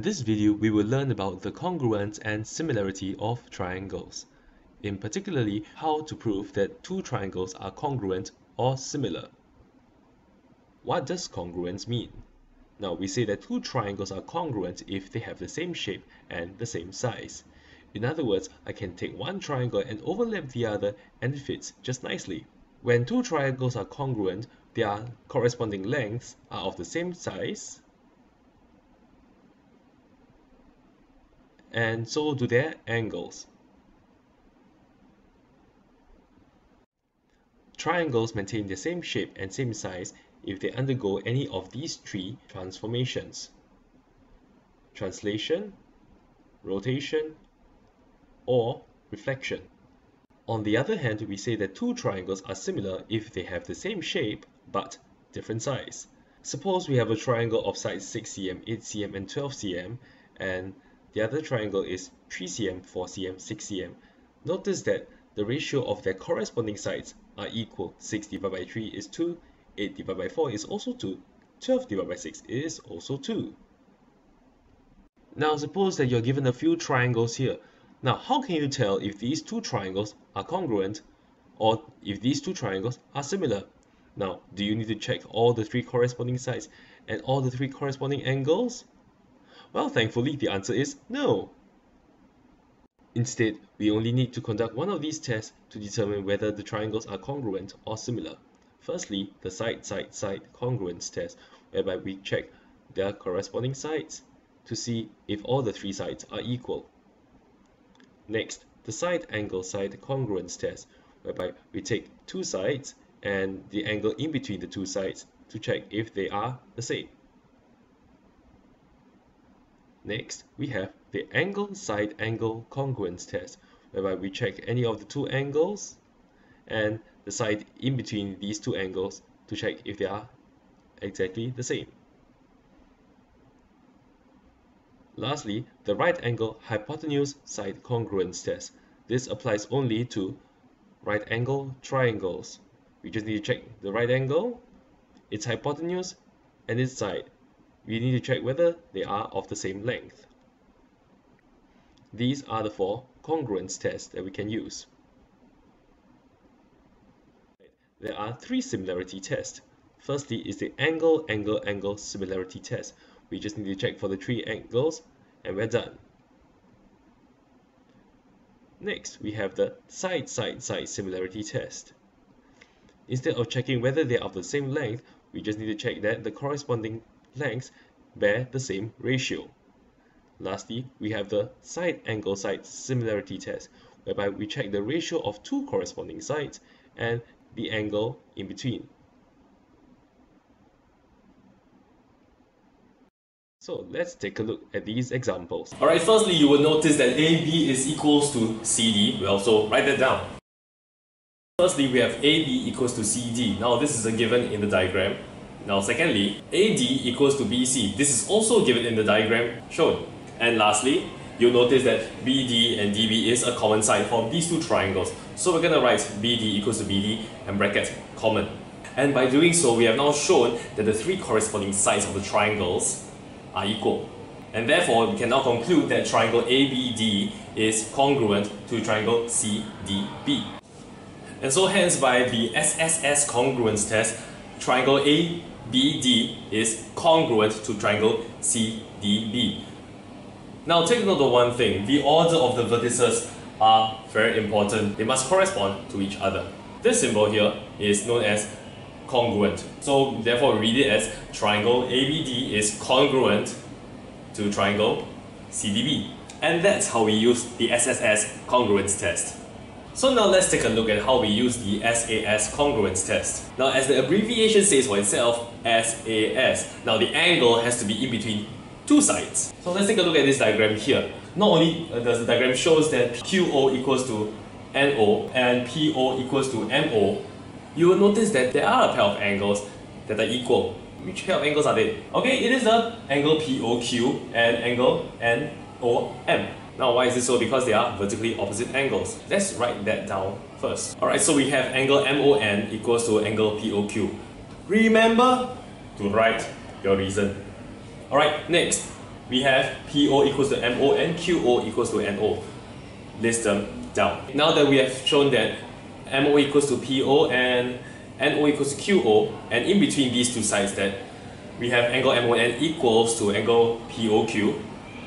In this video, we will learn about the congruence and similarity of triangles. In particularly, how to prove that two triangles are congruent or similar. What does congruence mean? Now, we say that two triangles are congruent if they have the same shape and the same size. In other words, I can take one triangle and overlap the other and it fits just nicely. When two triangles are congruent, their corresponding lengths are of the same size and so do their angles. Triangles maintain the same shape and same size if they undergo any of these three transformations. Translation, rotation, or reflection. On the other hand, we say that two triangles are similar if they have the same shape but different size. Suppose we have a triangle of sides 6 cm, 8 cm, and 12 cm, and the other triangle is 3 cm, 4 cm, 6 cm. Notice that the ratio of their corresponding sides are equal. 6 divided by 3 is 2, 8 divided by 4 is also 2, 12 divided by 6 is also 2. Now suppose that you're given a few triangles here. Now how can you tell if these two triangles are congruent or if these two triangles are similar? Now, do you need to check all the three corresponding sides and all the three corresponding angles? Well, thankfully, the answer is no. Instead, we only need to conduct one of these tests to determine whether the triangles are congruent or similar. Firstly, the side-side-side congruence test, whereby we check their corresponding sides to see if all the three sides are equal. Next, the side-angle-side congruence test, whereby we take two sides and the angle in between the two sides to check if they are the same. Next, we have the angle side angle congruence test, whereby we check any of the two angles and the side in between these two angles to check if they are exactly the same. Lastly, the right angle hypotenuse side congruence test. This applies only to right angle triangles. We just need to check the right angle, its hypotenuse, and its side we need to check whether they are of the same length. These are the four congruence tests that we can use. There are three similarity tests. Firstly is the angle, angle, angle similarity test. We just need to check for the three angles and we're done. Next, we have the side, side, side similarity test. Instead of checking whether they are of the same length, we just need to check that the corresponding lengths bear the same ratio. Lastly, we have the side angle side similarity test, whereby we check the ratio of two corresponding sides and the angle in between. So let's take a look at these examples. Alright, firstly you will notice that AB is equals to CD. We also write that down. Firstly, we have AB equals to CD. Now this is a given in the diagram. Now secondly, AD equals to BC. This is also given in the diagram shown. And lastly, you'll notice that BD and DB is a common side for these two triangles. So we're going to write BD equals to BD and bracket common. And by doing so, we have now shown that the three corresponding sides of the triangles are equal. And therefore, we can now conclude that triangle ABD is congruent to triangle CDB. And so hence by the SSS congruence test, triangle ABD is congruent to triangle CDB. Now take note of one thing, the order of the vertices are very important. They must correspond to each other. This symbol here is known as congruent. So therefore read it as triangle ABD is congruent to triangle CDB. And that's how we use the SSS congruence test. So now let's take a look at how we use the SAS congruence test. Now as the abbreviation says for itself, SAS. Now the angle has to be in between two sides. So let's take a look at this diagram here. Not only uh, does the diagram shows that QO equals to NO and PO equals to MO, you will notice that there are a pair of angles that are equal. Which pair of angles are they? Okay, it is the angle POQ and angle NOM. Now why is this so? Because they are vertically opposite angles. Let's write that down first. Alright, so we have angle MON equals to angle POQ. Remember to write your reason. Alright, next. we have PO equals to MO and QO equals to NO. List them down. Now that we have shown that MO equals to PO and NO equals to QO, and in between these two sides that we have angle MON equals to angle POQ,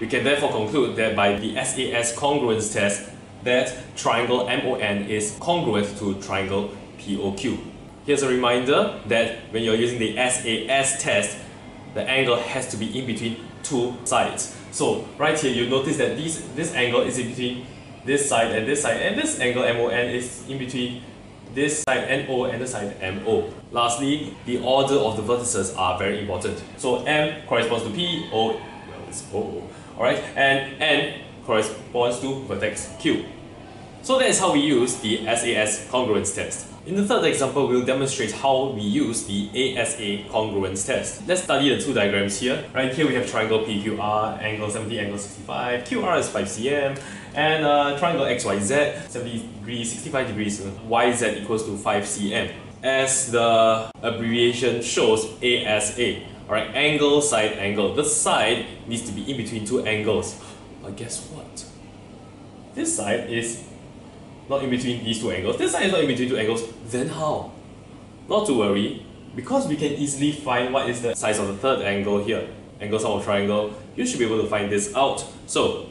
we can therefore conclude that by the SAS congruence test that triangle MON is congruent to triangle POQ. Here's a reminder that when you're using the SAS test, the angle has to be in between two sides. So right here you notice that this, this angle is in between this side and this side and this angle MON is in between this side NO and the side MO. Lastly, the order of the vertices are very important. So M corresponds to P, O well, it's O, alright, and N corresponds to vertex Q. So that is how we use the SAS congruence test. In the third example, we'll demonstrate how we use the ASA congruence test. Let's study the two diagrams here. Right here we have triangle PQR, angle 70, angle 65, QR is 5 cm, and uh, triangle XYZ, 70 degrees, 65 degrees, YZ equals to 5 cm. As the abbreviation shows, ASA. Alright, angle, side, angle. The side needs to be in between two angles. But guess what? This side is not in between these two angles. This side is not in between two angles. Then how? Not to worry, because we can easily find what is the size of the third angle here, angle sum of triangle, you should be able to find this out. So,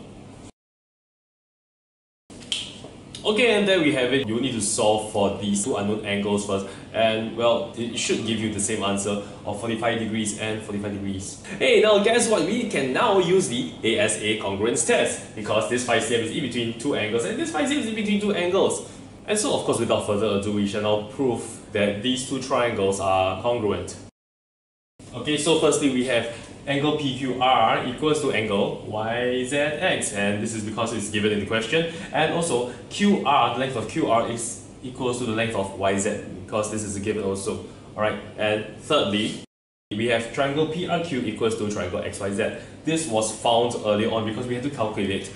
Okay, and there we have it. You need to solve for these two unknown angles first. And well, it should give you the same answer of 45 degrees and 45 degrees. Hey, now guess what? We can now use the ASA congruence test because this 5 cm is in between two angles and this 5 cm is in between two angles. And so, of course, without further ado, we shall now prove that these two triangles are congruent. Okay, so firstly we have angle PQR equals to angle YZX and this is because it's given in the question and also QR, the length of QR is equals to the length of YZ because this is a given also. Alright, and thirdly, we have triangle PRQ equals to triangle XYZ. This was found earlier on because we had to calculate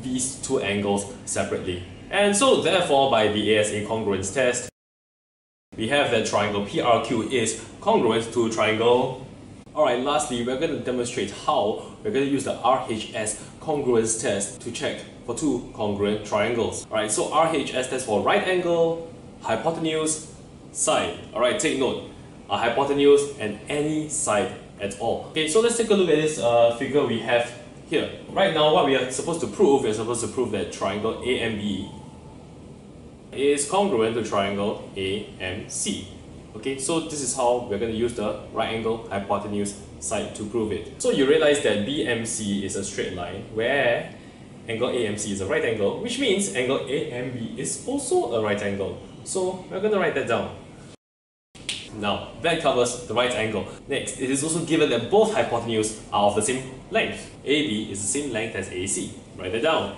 these two angles separately. And so therefore by the ASA congruence test, we have that triangle PRQ is congruent to triangle Alright, lastly, we're going to demonstrate how we're going to use the RHS congruence test to check for two congruent triangles. Alright, so RHS stands for right angle, hypotenuse, side. Alright, take note, a hypotenuse and any side at all. Okay, so let's take a look at this uh, figure we have here. Right now, what we are supposed to prove, we're supposed to prove that triangle AMB is congruent to triangle AMC. Okay, so this is how we're going to use the right angle hypotenuse side to prove it. So you realize that BMC is a straight line where angle AMC is a right angle, which means angle AMB is also a right angle. So we're going to write that down. Now, that covers the right angle. Next, it is also given that both hypotenuse are of the same length. AB is the same length as AC. Write that down.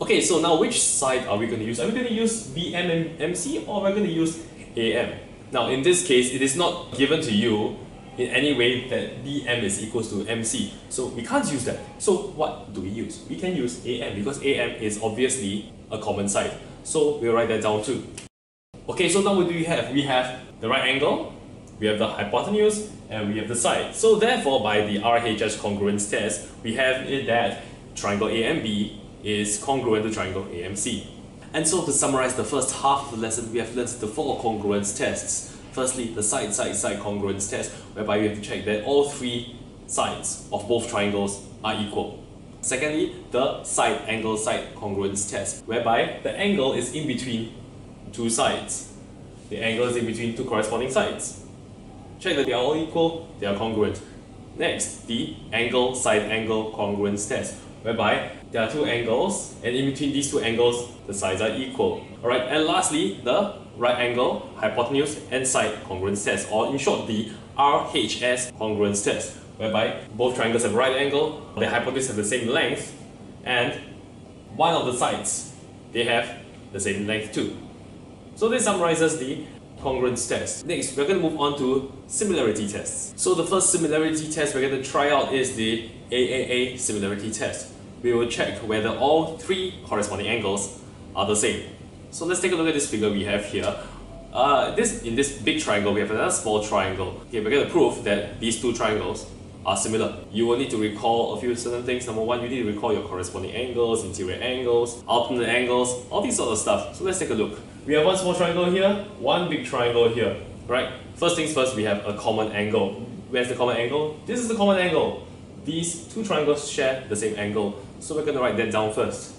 Okay, so now which side are we going to use? Are we going to use BMMC or are we going to use AM? Now in this case, it is not given to you in any way that BM is equals to MC. So we can't use that. So what do we use? We can use AM because AM is obviously a common side. So we'll write that down too. Okay, so now what do we have? We have the right angle, we have the hypotenuse, and we have the side. So therefore, by the RHS congruence test, we have it that triangle AMB is congruent to triangle AMC. And so to summarize the first half of the lesson, we have learned the four congruence tests. Firstly, the side-side-side congruence test, whereby we have to check that all three sides of both triangles are equal. Secondly, the side angle side congruence test, whereby the angle is in between two sides. The angle is in between two corresponding sides. Check that they are all equal, they are congruent. Next, the angle side angle congruence test, whereby there are two angles and in between these two angles the sides are equal. Alright, and lastly the right angle, hypotenuse and side congruence test or in short the RHS congruence test whereby both triangles have right angle, the hypotenuse have the same length and one of the sides they have the same length too. So this summarizes the congruence test. Next, we're going to move on to similarity tests. So the first similarity test we're going to try out is the AAA similarity test. We will check whether all three corresponding angles are the same. So let's take a look at this figure we have here. Uh, this In this big triangle, we have another small triangle. Okay, we're going to prove that these two triangles are similar. You will need to recall a few certain things. Number one, you need to recall your corresponding angles, interior angles, alternate angles, all these sort of stuff. So let's take a look. We have one small triangle here, one big triangle here, right? First things first, we have a common angle. Where's the common angle? This is the common angle. These two triangles share the same angle. So we're going to write that down first.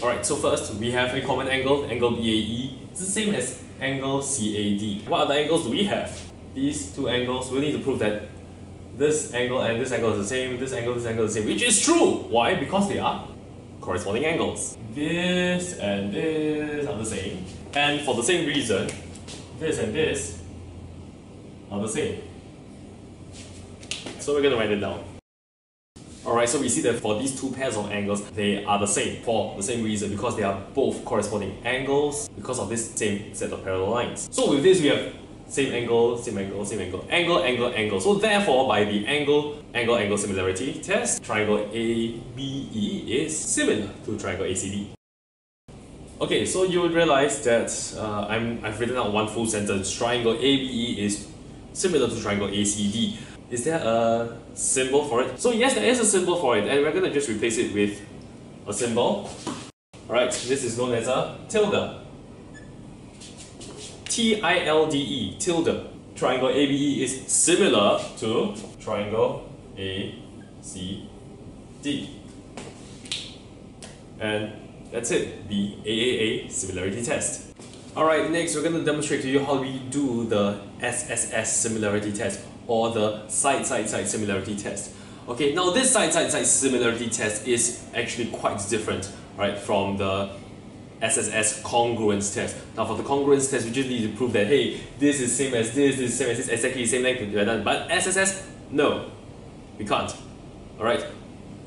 Alright, so first we have a common angle, angle BAE. It's the same as angle CAD. What other angles do we have? These two angles, we need to prove that this angle and this angle is the same, this angle, this angle is the same, which is true! Why? Because they are corresponding angles. This and this are the same. And for the same reason, this and this are the same. So we're going to write it down. Alright, so we see that for these two pairs of angles, they are the same for the same reason because they are both corresponding angles because of this same set of parallel lines. So with this, we have same angle, same angle, same angle, angle, angle, angle. So therefore, by the angle, angle, angle similarity test, triangle ABE is similar to triangle ACD. Okay, so you would realize that uh, I'm, I've written out one full sentence. Triangle ABE is similar to triangle ACD. Is there a symbol for it? So yes, there is a symbol for it, and we're gonna just replace it with a symbol. Alright, this is known as a tilde. T-I-L-D-E, tilde. Triangle ABE is similar to triangle ACD. And that's it, the AAA similarity test. Alright, next we're going to demonstrate to you how we do the SSS similarity test or the side-side-side similarity test. Okay, now this side-side-side similarity test is actually quite different, right, from the SSS congruence test. Now for the congruence test, we just need to prove that, hey, this is same as this, this is same as this, exactly the same length, but SSS, no, we can't. Alright,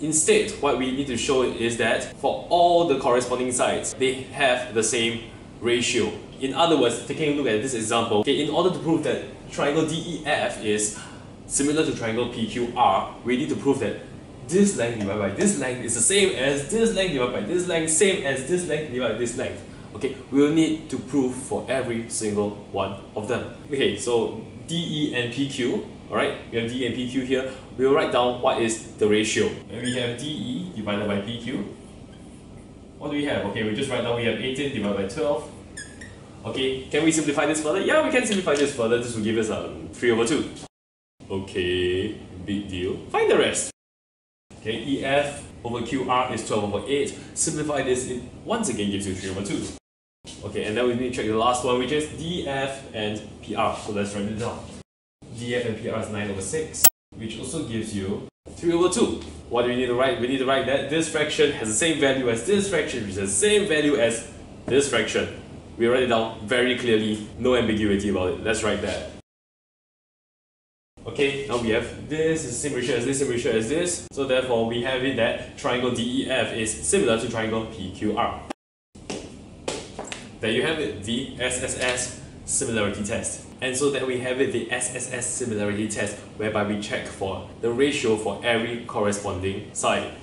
Instead, what we need to show is that for all the corresponding sides, they have the same ratio. In other words, taking a look at this example, okay, in order to prove that triangle DEF is similar to triangle PQR, we need to prove that this length divided by this length is the same as this length divided by this length, same as this length divided by this length. Okay, we will need to prove for every single one of them. Okay, so DE and PQ, alright, we have DE and PQ here, we will write down what is the ratio. And we have DE divided by PQ. What do we have? Okay, we just write down we have 18 divided by 12. Okay, can we simplify this further? Yeah, we can simplify this further. This will give us um, 3 over 2. Okay, big deal. Find the rest. Okay, EF over QR is 12 over 8. Simplify this, it once again gives you 3 over 2. Okay, and then we need to check the last one, which is DF and PR. So let's write it down. DF and PR is 9 over 6, which also gives you 3 over 2. What do we need to write? We need to write that this fraction has the same value as this fraction, which has the same value as this fraction. We write it down very clearly, no ambiguity about it. Let's write that. Okay, now we have this is same ratio as this, same ratio as this. So therefore, we have it that triangle DEF is similar to triangle PQR. There you have it, the SSS similarity test. And so that we have it, the SSS similarity test, whereby we check for the ratio for every corresponding side.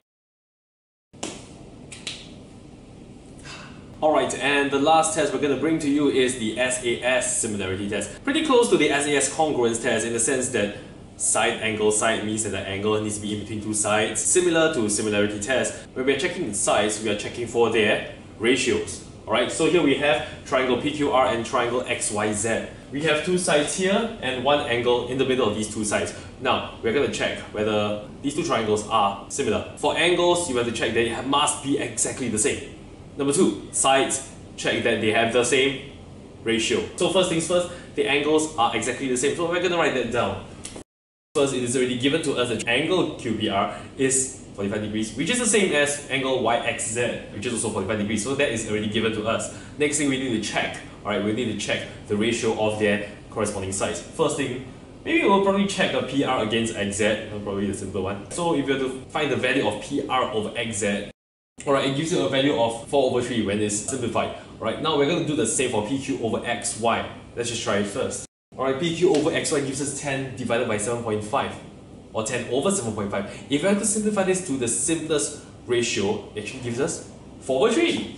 Alright, and the last test we're going to bring to you is the SAS similarity test. Pretty close to the SAS congruence test in the sense that side angle side means that the angle needs to be in between two sides. Similar to similarity test, when we are checking the sides, we are checking for their ratios. Alright, so here we have triangle PQR and triangle XYZ. We have two sides here and one angle in the middle of these two sides. Now, we're going to check whether these two triangles are similar. For angles, you have to check that they must be exactly the same. Number two, sides, check that they have the same ratio. So first things first, the angles are exactly the same. So we're going to write that down. First, it is already given to us that angle QPR is 45 degrees, which is the same as angle YXZ, which is also 45 degrees. So that is already given to us. Next thing we need to check, alright, we need to check the ratio of their corresponding sides. First thing, maybe we'll probably check a PR against XZ, probably the simple one. So if you have to find the value of PR over XZ, alright, it gives you a value of 4 over 3 when it's simplified. Alright, now we're going to do the same for PQ over XY. Let's just try it first. Alright, PQ over XY gives us 10 divided by 7.5 or 10 over 7.5. If I have to simplify this to the simplest ratio, it actually gives us 4 over 3.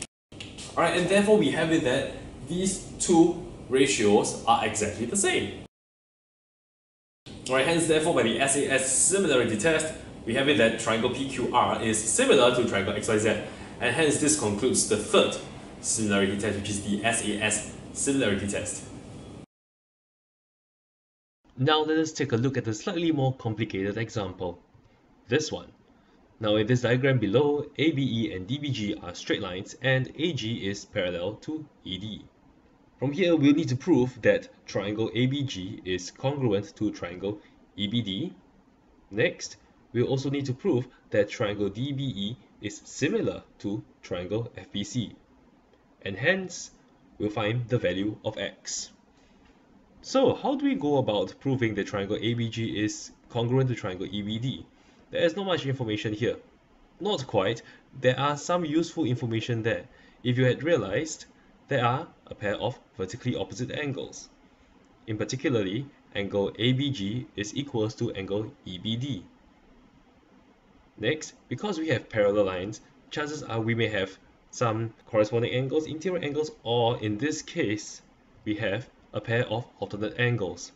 Alright, and therefore we have it that these two ratios are exactly the same. Alright, hence therefore by the SAS similarity test, we have it that triangle PQR is similar to triangle XYZ, and hence this concludes the third similarity test, which is the SAS similarity test. Now let us take a look at a slightly more complicated example. This one. Now in this diagram below, ABE and DBG are straight lines and AG is parallel to ED. From here, we'll need to prove that triangle ABG is congruent to triangle EBD. Next, we'll also need to prove that triangle DBE is similar to triangle FBC. And hence, we'll find the value of x. So how do we go about proving that triangle ABG is congruent to triangle EBD? There is not much information here. Not quite, there are some useful information there. If you had realized, there are a pair of vertically opposite angles. In particularly, angle ABG is equals to angle EBD. Next, because we have parallel lines, chances are we may have some corresponding angles, interior angles, or in this case, we have a pair of alternate angles.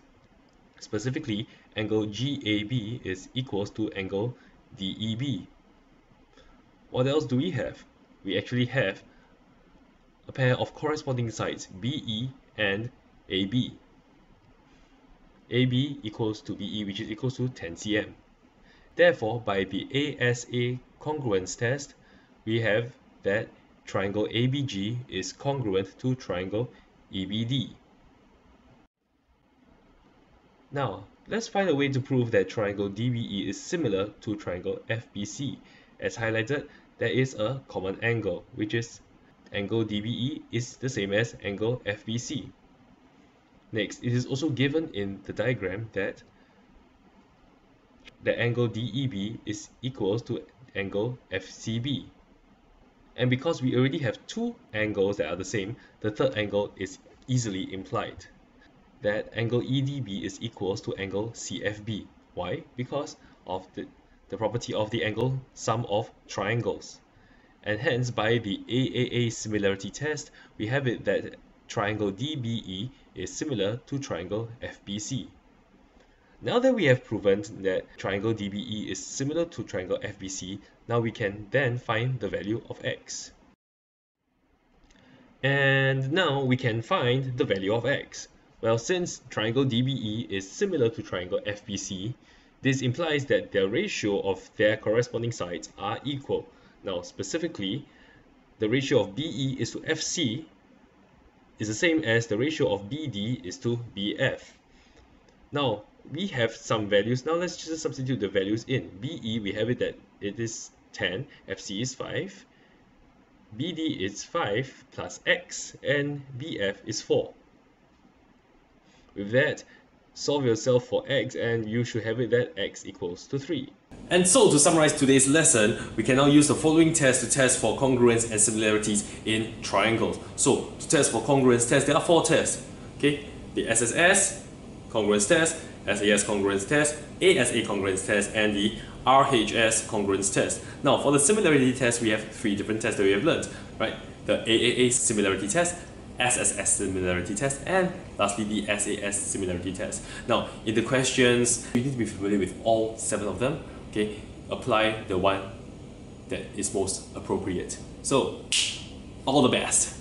Specifically, angle GAB is equals to angle DEB. What else do we have? We actually have a pair of corresponding sides BE and AB. AB equals to BE which is equals to 10 cm. Therefore, by the ASA congruence test, we have that triangle ABG is congruent to triangle EBD. Now, let's find a way to prove that triangle DBE is similar to triangle FBC. As highlighted, there is a common angle, which is angle DBE is the same as angle FBC. Next, it is also given in the diagram that the angle DEB is equals to angle FCB. And because we already have two angles that are the same, the third angle is easily implied that angle EDB is equals to angle CFB. Why? Because of the, the property of the angle sum of triangles. And hence, by the AAA similarity test, we have it that triangle DBE is similar to triangle FBC. Now that we have proven that triangle DBE is similar to triangle FBC, now we can then find the value of x. And now we can find the value of x. Well, since triangle DBE is similar to triangle FBC, this implies that their ratio of their corresponding sides are equal. Now, specifically, the ratio of BE is to FC is the same as the ratio of BD is to BF. Now, we have some values. Now, let's just substitute the values in. BE, we have it that it is 10, FC is 5, BD is 5 plus X, and BF is 4. With that, solve yourself for x and you should have it that x equals to 3. And so to summarize today's lesson, we can now use the following test to test for congruence and similarities in triangles. So to test for congruence test, there are four tests. Okay, the SSS congruence test, SAS congruence test, ASA congruence test, and the RHS congruence test. Now for the similarity test, we have three different tests that we have learned, right? The AAA similarity test, SSS similarity test, and lastly the SAS similarity test. Now, in the questions, you need to be familiar with all seven of them. Okay, apply the one that is most appropriate. So, all the best.